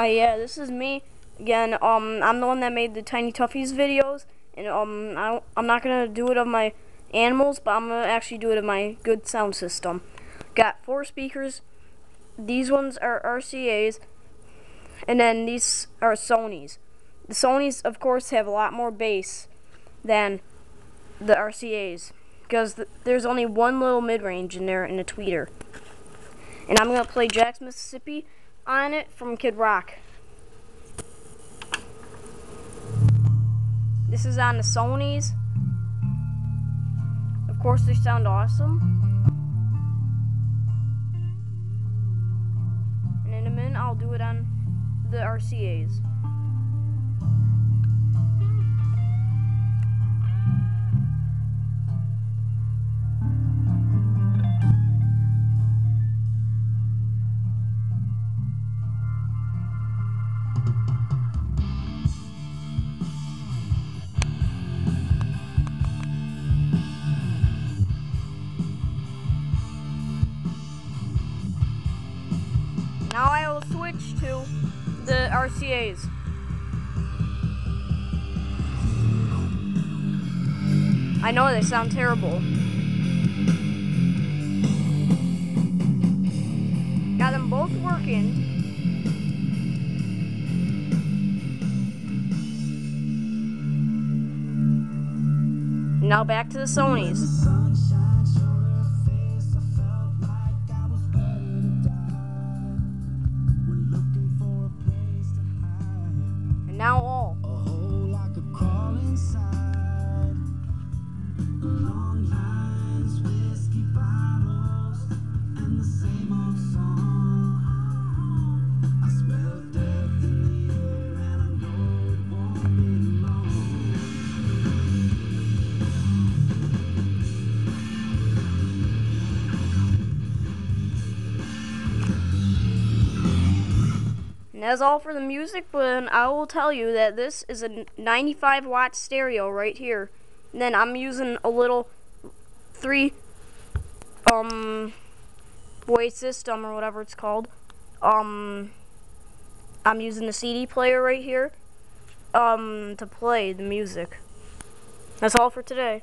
Hi, yeah, this is me again. Um, I'm the one that made the Tiny Toughies videos, and um, I, I'm not gonna do it of my animals, but I'm gonna actually do it of my good sound system. Got four speakers. These ones are RCA's, and then these are Sony's. The Sony's, of course, have a lot more bass than the RCA's because th there's only one little mid-range in there in a tweeter. And I'm gonna play Jackson Mississippi on it from Kid Rock. This is on the Sony's. Of course, they sound awesome. And in a minute, I'll do it on the RCA's. Switch to the RCA's. I know they sound terrible. Got them both working. Now back to the Sony's. And that's all for the music, but I will tell you that this is a 95 watt stereo right here. And then I'm using a little three um way system or whatever it's called. Um I'm using the CD player right here um to play the music. That's all for today.